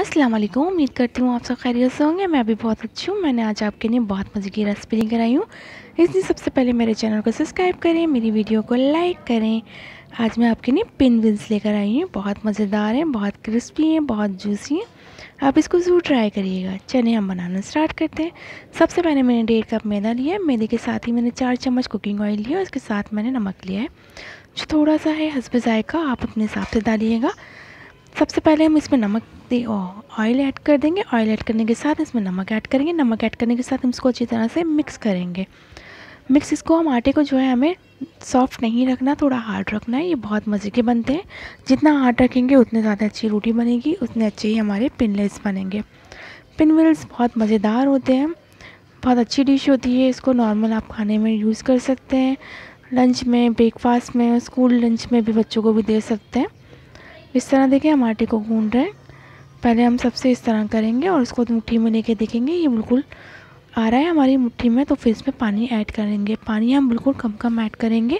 अस्सलाम वालेकुम। उम्मीद करती हूँ आप सब खैरियत से होंगे। मैं भी बहुत अच्छी हूँ। मैंने आज आपके लिए बहुत मज़े की रेसिपी लेकर आई हूँ। इसलिए सबसे पहले मेरे चैनल को सब्सक्राइब करें, मेरी वीडियो को लाइक करें। आज मैं आपके लिए पिन विल्स लेकर आई हूँ। बहुत मज़ेदार हैं, बहुत क्रिस्पी हैं, बहुत जूसी हैं। आप इसको ज़रूर ट्राई करिएगा। चलिए हम बनाना स्टार्ट करते हैं। सबसे पहले मैंने डेढ़ कप मैदा लिया है। मैदे के साथ ही मैंने चार चम्मच कुकिंग ऑयल लिया और उसके साथ मैंने नमक लिया है। जो थोड़ा सा है हसब जायका आप अपने हिसाब से डालिएगा। सबसे पहले हम इसमें नमक दे ऑयल ऐड कर देंगे। ऑयल ऐड करने के साथ इसमें नमक ऐड करेंगे। नमक ऐड करने के साथ हम इसको अच्छी तरह से मिक्स करेंगे। मिक्स इसको, हम आटे को जो है हमें सॉफ्ट नहीं रखना, थोड़ा हार्ड रखना है। ये बहुत मज़े के बनते हैं। जितना हार्ड रखेंगे, उतने ज़्यादा अच्छी रोटी बनेगी, उतने अच्छे ही हमारे पिनलेस बनेंगे। पिनविल्स बहुत मज़ेदार होते हैं। बहुत अच्छी डिश होती है। इसको नॉर्मल आप खाने में यूज़ कर सकते हैं। लंच में ब्रेकफास्ट में स्कूल लंच में भी बच्चों को भी दे सकते हैं। इस तरह देखिए हम आटे को गूंद रहे हैं। पहले हम सबसे इस तरह करेंगे और उसको मुट्ठी में लेके देखेंगे। ये बिल्कुल आ रहा है हमारी मुट्ठी में तो फिर इसमें पानी ऐड करेंगे। पानी हम बिल्कुल कम कम ऐड करेंगे।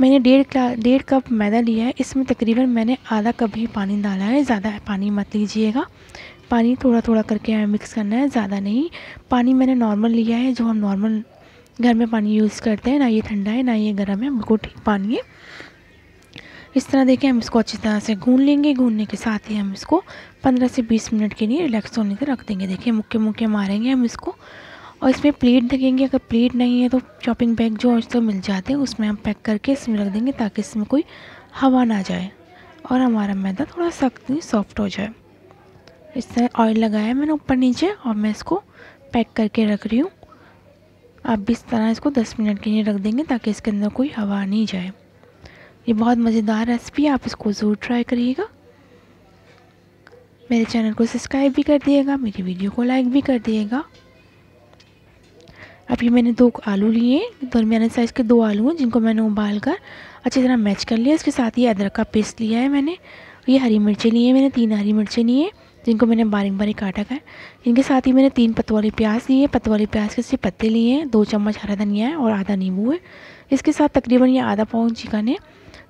मैंने डेढ़ डेढ़ कप मैदा लिया है। इसमें तकरीबन मैंने आधा कप ही पानी डाला है। ज़्यादा पानी मत लीजिएगा। पानी थोड़ा थोड़ा करके हमें मिक्स करना है, ज़्यादा नहीं। पानी मैंने नॉर्मल लिया है, जो हम नॉर्मल घर में पानी यूज़ करते हैं। ना ये ठंडा है, ना ये गर्म है। बिल्कुल ठीक पानी है। इस तरह देखिए हम इसको अच्छी तरह से गून लेंगे। गूनने के साथ ही हम इसको 15 से 20 मिनट के लिए रिलैक्स होने से रख देंगे। देखिए, मुक्के मुक्के मारेंगे हम इसको। और इसमें प्लेट रखेंगे अगर प्लेट नहीं है तो चॉपिंग बैग जो तो मिल जाते हैं, उसमें हम पैक करके इसमें रख देंगे ताकि इसमें कोई हवा ना जाए और हमारा मैदा थोड़ा सख्त सॉफ्ट हो जाए। इस तरह ऑयल लगाया मैंने ऊपर नीचे और मैं इसको पैक करके रख रही हूँ। आप भी इस तरह इसको 10 मिनट के लिए रख देंगे ताकि इसके अंदर कोई हवा नहीं जाए। ये बहुत मज़ेदार रेसिपी है, आप इसको ज़रूर ट्राई करिएगा। मेरे चैनल को सब्सक्राइब भी कर दिएगा, मेरी वीडियो को लाइक भी कर दिएगा। अभी मैंने दो आलू लिए दरमियाने साइज़ के दो आलू हैं, जिनको मैंने उबाल कर अच्छी तरह मैच कर लिया। इसके साथ ही अदरक का पेस्ट लिया है मैंने ये हरी मिर्चें लिए मैंने, तीन हरी मिर्चें लिए जिनको मैंने बारीक बारीक काटा है। इनके साथ ही मैंने तीन पतवाली प्याज लिए पतवाली प्याज के पत्ते लिए हैं, दो चम्मच हरा धनिया है और आधा नींबू है। इसके साथ तकरीबन ये आधा पाउंड चिकन है।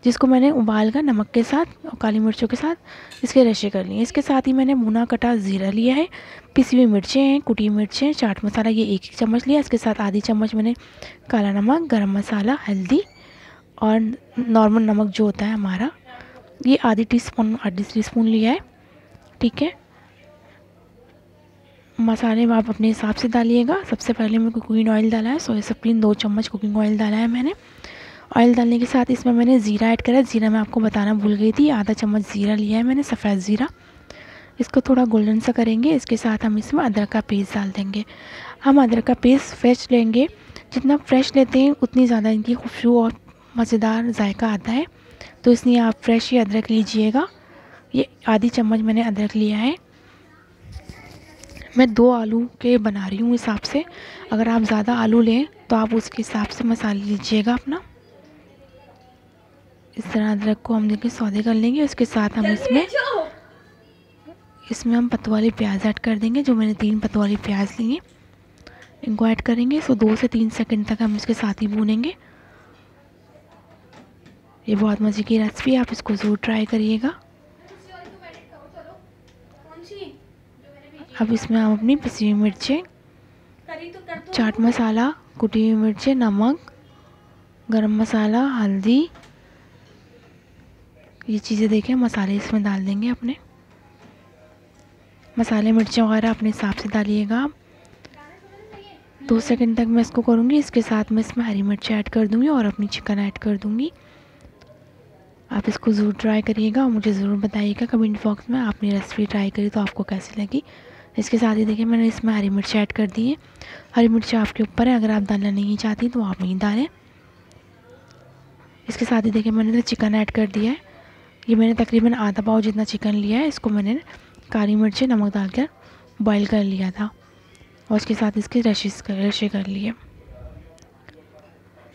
जिसको मैंने उबाल कर नमक के साथ और काली मिर्चों के साथ इसके रशे कर लिए। इसके साथ ही मैंने भुना कटा ज़ीरा लिया है, पिसी हुई मिर्चें हैं, कुटी मिर्चें हैं चाट मसाला ये एक एक चम्मच लिया। इसके साथ आधी चम्मच मैंने काला नमक, गरम मसाला, हल्दी और नॉर्मल नमक जो होता है हमारा, ये आधी टी स्पून आधी टी स्पून लिया है। ठीक है? मसाले आप अपने हिसाब से डालिएगा। सबसे पहले मैं कुकिंग ऑयल डाला है सोया सप्लीन दो चम्मच कुकिंग ऑयल डाला है मैंने। ऑयल डालने के साथ इसमें मैंने ज़ीरा ऐड करा। ज़ीरा मैं आपको बताना भूल गई थी। आधा चम्मच ज़ीरा लिया है मैंने, सफ़ेद ज़ीरा। इसको थोड़ा गोल्डन सा करेंगे। इसके साथ हम इसमें अदरक का पेस्ट डाल देंगे। हम अदरक का पेस्ट फ्रेश लेंगे। जितना फ्रेश लेते हैं, उतनी ज़्यादा इनकी खुशबू और मज़ेदार जायका आता है। तो इसलिए आप फ्रेश ही अदरक लीजिएगा। ये आधी चम्मच मैंने अदरक लिया है। मैं दो आलू के बना रही हूँ हिसाब से। अगर आप ज़्यादा आलू लें तो आप उसके हिसाब से मसाले लीजिएगा अपना। इस तरह अदरक को हम देखिए सौदे कर लेंगे उसके साथ हम इसमें इसमें हम पतवाली प्याज ऐड कर देंगे जो मैंने तीन पतवाली प्याज लिए इनको ऐड करेंगे सो दो से तीन सेकंड तक हम इसके साथ ही भूनेंगे। ये बहुत मज़े की रेसिपी है आप इसको ज़रूर ट्राई करिएगा। अब इसमें हम अपनी पिसी हुई मिर्चें चाट मसाला कुटी हुई मिर्चें नमक गरम मसाला हल्दी ये चीज़ें देखें, मसाले इसमें डाल देंगे अपने। मसाले मिर्चें वगैरह अपने हिसाब से डालिएगा। आप दो सेकंड तक मैं इसको करूँगी, इसके साथ मैं इसमें हरी मिर्ची ऐड कर दूँगी और अपनी चिकन ऐड कर दूँगी। आप इसको ज़रूर ट्राई करिएगा और मुझे ज़रूर बताइएगा कमेंट बॉक्स में आपने रेसिपी ट्राई करी तो आपको कैसी लगी। इसके साथ ही देखिए, मैंने इसमें हरी मिर्च ऐड कर दी है। हरी मिर्च आपके ऊपर है, अगर आप डालना नहीं चाहती तो आप नहीं डालें। इसके साथ ही देखिए, मैंने चिकन ऐड कर दिया है। ये मैंने तकरीबन आधा पाव जितना चिकन लिया है, इसको मैंने काली मिर्ची, नमक डालकर बॉईल कर लिया था और उसके साथ इसके रशिस कर रशे कर लिए।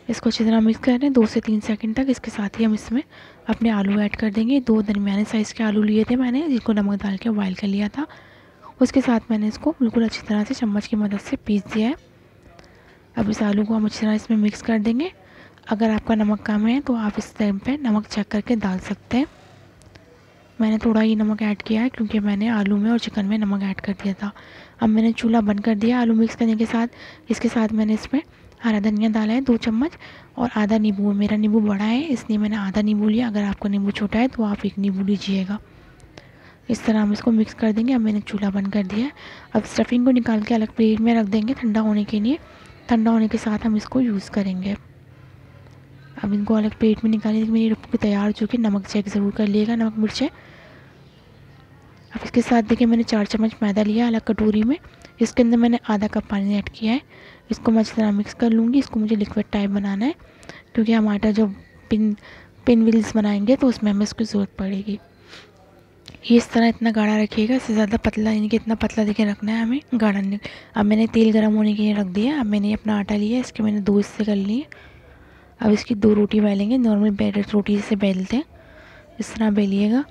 इसको अच्छी तरह मिक्स कर हैं, दो से तीन सेकंड तक इसके साथ ही हम इसमें अपने आलू ऐड कर देंगे। दो दरमियाने साइज़ के आलू लिए थे मैंने, जिनको नमक डाल के बॉयल कर लिया था। उसके साथ मैंने इसको बिल्कुल अच्छी तरह से चम्मच की मदद से पीस दिया है। अब इस आलू को हम अच्छी तरह इसमें मिक्स कर देंगे। अगर आपका नमक कम है तो आप इस टाइम पे नमक चेक करके डाल सकते हैं। मैंने थोड़ा ही नमक ऐड किया है, क्योंकि मैंने आलू में और चिकन में नमक ऐड कर दिया था। अब मैंने चूल्हा बंद कर दिया आलू मिक्स करने के साथ। इसके साथ मैंने इसमें हरा धनिया डाला है, दो चम्मच, और आधा नींबू। मेरा नींबू बड़ा है, इसलिए मैंने आधा नींबू लिया। अगर आपका नींबू छोटा है तो आप एक नींबू लीजिएगा। इस तरह हम इसको मिक्स कर देंगे। अब मैंने चूल्हा बंद कर दिया है। अब स्टफिंग को निकाल के अलग प्लेट में रख देंगे ठंडा होने के लिए। ठंडा होने के साथ हम इसको यूज़ करेंगे। अब इनको अलग प्लेट में निकालेंगे मेरी रुपये तैयार हो चुकी नमक चेक ज़रूर कर लिएगा। नमक मिर्चें अब इसके साथ देखिए मैंने चार चम्मच मैदा लिया अलग कटोरी में। इसके अंदर मैंने आधा कप पानी ऐड किया है। इसको मैं अच्छी तरह मिक्स कर लूँगी। इसको मुझे लिक्विड टाइप बनाना है, क्योंकि हम आटा जो पिन पिन विल्स बनाएँगे तो उसमें हमें इसकी ज़रूरत पड़ेगी। ये इस तरह इतना गाढ़ा रखिएगा, इससे ज़्यादा पतला, यानी कि इतना पतला देखिए रखना है हमें, गाढ़ा नहीं। अब मैंने तेल गर्म होने के लिए रख दिया। अब मैंने अपना आटा लिया, इसके मैंने दो हिस्से कर लिए। अब इसकी दो रोटी बेलेंगे, नॉर्मल बेड रोटी से बेलते हैं। इस तरह बेलिएगा।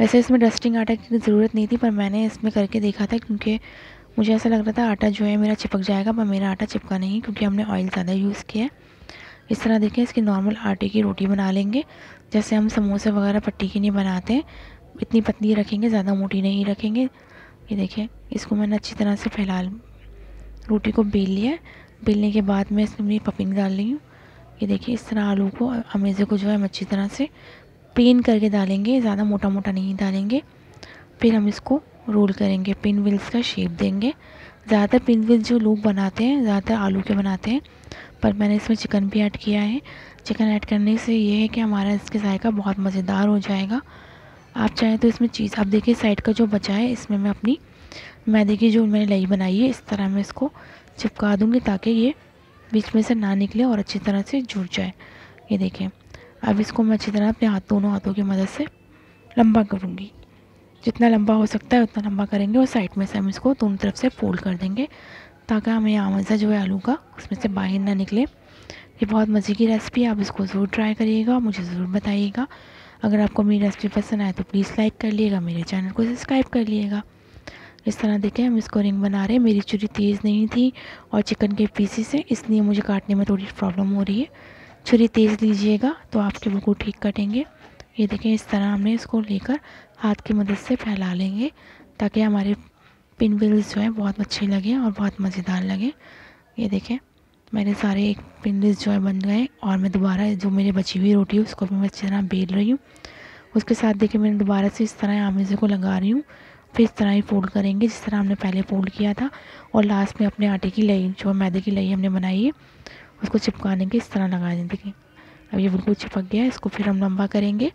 वैसे इसमें डस्टिंग आटा की ज़रूरत नहीं थी, पर मैंने इसमें करके देखा था क्योंकि मुझे ऐसा लग रहा था आटा जो है मेरा चिपक जाएगा, पर मेरा आटा चिपका नहीं क्योंकि हमने ऑयल ज़्यादा यूज़ किया है। इस तरह देखें इसकी नॉर्मल आटे की रोटी बना लेंगे। जैसे हम समोसे वगैरह पट्टी की नहीं बनाते, इतनी पतली रखेंगे, ज़्यादा मोटी नहीं रखेंगे। ये देखिए, इसको मैंने अच्छी तरह से फैला रोटी को बेल लिया बेलने के बाद मैं इसमें पपिंग डाल रही हूँ। ये देखिए इस तरह आलू को अमेज़े को जो है हम अच्छी तरह से पेन करके डालेंगे, ज़्यादा मोटा मोटा नहीं डालेंगे। फिर हम इसको रोल करेंगे, पिन विल्स का शेप देंगे। ज़्यादातर पिन विल्स जो लोग बनाते हैं, ज़्यादातर आलू के बनाते हैं, पर मैंने इसमें चिकन भी ऐड किया है। चिकन ऐड करने से ये है कि हमारा इसके जायका बहुत मज़ेदार हो जाएगा। आप चाहें तो इसमें चीज़, आप देखिए साइड का जो बचा है, इसमें मैं अपनी मैदे की जो मैंने लई बनाई है, इस तरह मैं इसको चिपका दूँगी ताकि ये बीच में से ना निकले और अच्छी तरह से जुड़ जाए। ये देखें। अब इसको मैं अच्छी तरह अपने हाथ, दोनों हाथों की मदद से लंबा करूँगी। जितना लंबा हो सकता है, उतना लंबा करेंगे और साइड में से हम इसको दोनों तरफ़ से फोल्ड कर देंगे, ताकि हमें आमजा जो है आलू का, उसमें से बाहर ना निकले। ये बहुत मज़े की रेसिपी है, आप इसको ज़रूर ट्राई करिएगा, मुझे ज़रूर बताइएगा। अगर आपको मेरी रेसिपी पसंद आए तो प्लीज़ लाइक कर लिएगा, मेरे चैनल को सब्सक्राइब कर लिएगा। इस तरह देखें हम इसको रिंग बना रहे हैं। मेरी चुरी तेज़ नहीं थी और चिकन के पीसी से, इसलिए मुझे काटने में थोड़ी प्रॉब्लम हो रही है। छुरी तेज़ लीजिएगा तो आपके बिल्कुल ठीक कटेंगे। ये देखें, इस तरह हमने इसको लेकर हाथ की मदद से फैला लेंगे, ताकि हमारे पिन बिल्स जो है बहुत अच्छे लगे और बहुत मज़ेदार लगे। ये देखें मेरे सारे एक पिन बिल्स जो है बन गए और मैं दोबारा जो मेरी बची हुई रोटी है, उसको भी मैं अच्छी तरह बेल रही हूँ। उसके साथ देखिए मैंने दोबारा से इस तरह आमेज़े को लगा रही हूँ। फिर इस तरह ही फोल्ड करेंगे, जिस तरह हमने पहले फोल्ड किया था, और लास्ट में अपने आटे की लई, जो मैदे की लई हमने बनाई है उसको चिपकाने के इस तरह लगा दें देखिए, अब ये बिल्कुल चिपक गया है, इसको फिर हम लंबा करेंगे।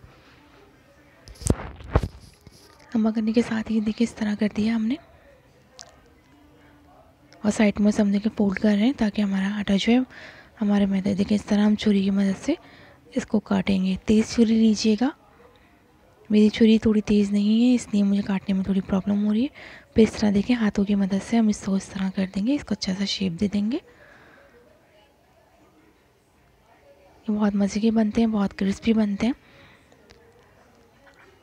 लंबा करने के साथ ही देखिए इस तरह कर दिया हमने। और साइड में से हम देखिए फोल्ड कर रहे हैं ताकि हमारा आटा जो है, हमारे मैदे देखिए इस तरह हम छुरी की मदद से इसको काटेंगे। तेज़ छुरी लीजिएगा। मेरी छुरी थोड़ी तेज़ नहीं है, इसलिए मुझे काटने में थोड़ी प्रॉब्लम हो रही है। फिर इस तरह देखिए हाथों की मदद से हम इसको इस तरह कर देंगे, इसको अच्छा सा शेप दे देंगे। बहुत मज़े के बनते हैं, बहुत क्रिस्पी बनते हैं।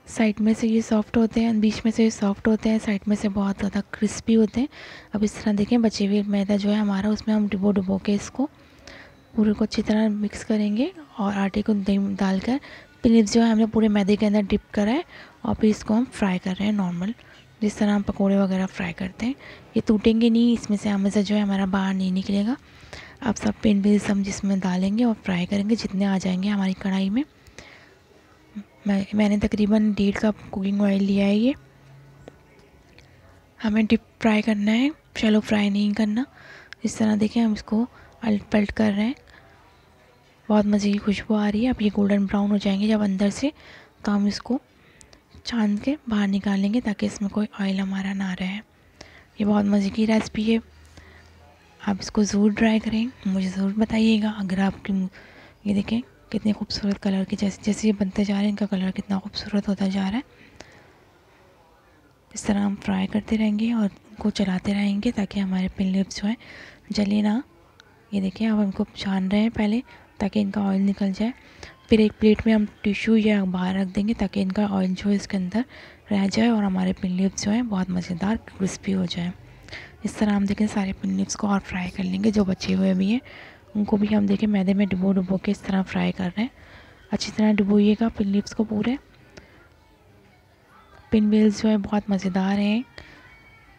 साइड में से ये सॉफ्ट होते हैं, बीच में से ये सॉफ्ट होते हैं, साइड में से बहुत ज़्यादा क्रिस्पी होते हैं। अब इस तरह देखें, बचे हुए मैदा जो है हमारा, उसमें हम डुबो डुबो के इसको पूरे को अच्छी तरह मिक्स करेंगे और आटे को डालकर पनीर जो है हमने पूरे मैदे के अंदर डिप करा है और फिर इसको हम फ्राई कर रहे हैं नॉर्मल। जिस तरह हम पकोड़े वगैरह फ्राई करते हैं, ये टूटेंगे नहीं, इसमें से हमेशा जो है हमारा बाहर नहीं निकलेगा। अब सब पेन बेल्स हम जिसमें डालेंगे और फ्राई करेंगे, जितने आ जाएँगे हमारी कढ़ाई में। मैं, मैंने तकरीबन डेढ़ कप कुकिंग ऑयल लिया है ये। हमें डिप फ्राई करना है शैलो फ्राई नहीं करना। इस तरह देखें हम इसको अल्ट पल्ट कर रहे हैं। बहुत मज़े की खुशबू आ रही है। अब ये गोल्डन ब्राउन हो जाएँगे जब अंदर से तो हम इसको छान के बाहर निकालेंगे ताकि इसमें कोई ऑयल हमारा ना रहे। ये बहुत मज़े की रेसिपी है। आप इसको ज़रूर ट्राई करें। मुझे ज़रूर बताइएगा अगर आपकी ये देखें, कितने खूबसूरत कलर के जैसे जैसे ये बनते जा रहे हैं, इनका कलर कितना खूबसूरत होता जा रहा है। इस तरह हम फ्राई करते रहेंगे और उनको चलाते रहेंगे ताकि हमारे पिन लिप्स जो है, जले ना। ये देखिए अब हमको छान रहे हैं पहले, ताकि इनका ऑयल निकल जाए। फिर एक प्लेट में हम टिश्यू या अखबार रख देंगे ताकि इनका ऑयल जो है इसके अंदर रह जाए और हमारे पिन लिप्स जो हैं बहुत मज़ेदार, क्रिस्पी हो जाए। इस तरह हम देखें सारे पिनलिप्स को और फ्राई कर लेंगे, जो बचे हुए भी हैं। उनको भी हम देखें मैदे में डुबो डुबो के इस तरह फ्राई कर रहे हैं। अच्छी तरह डुबोइएगा पिनलिप्स को पूरे। पिन व्हील्स जो है बहुत मज़ेदार हैं।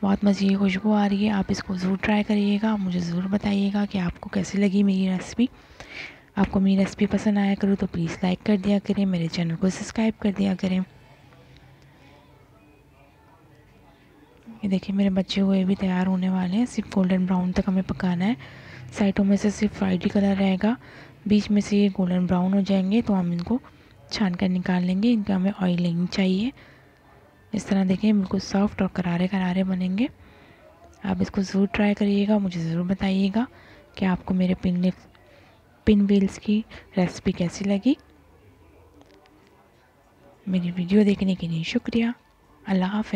बहुत मज़े खुशबू आ रही है। आप इसको ज़रूर ट्राई करिएगा। मुझे ज़रूर बताइएगा कि आपको कैसी लगी मेरी रेसिपी आपको मेरी रेसिपी पसंद आया करूँ तो प्लीज़ लाइक कर दिया करें, मेरे चैनल को सब्सक्राइब कर दिया करें। ये देखिए, मेरे बच्चे हुए भी तैयार होने वाले हैं। सिर्फ़ गोल्डन ब्राउन तक हमें पकाना है। साइडों में से सिर्फ़ ही कलर रहेगा। बीच में से ये गोल्डन ब्राउन हो जाएँगे तो हम इनको छान कर निकाल लेंगे। इनका हमें ऑयल नहीं चाहिए। इस तरह देखिए, बिल्कुल सॉफ्ट और करारे करारे बनेंगे। आप इसको ज़रूर ट्राई करिएगा, मुझे ज़रूर बताइएगा कि आपको मेरे पिन पिन व्हील्स की रेसिपी कैसी लगी? मेरी वीडियो देखने के लिए शुक्रिया। अल्लाह हाफ़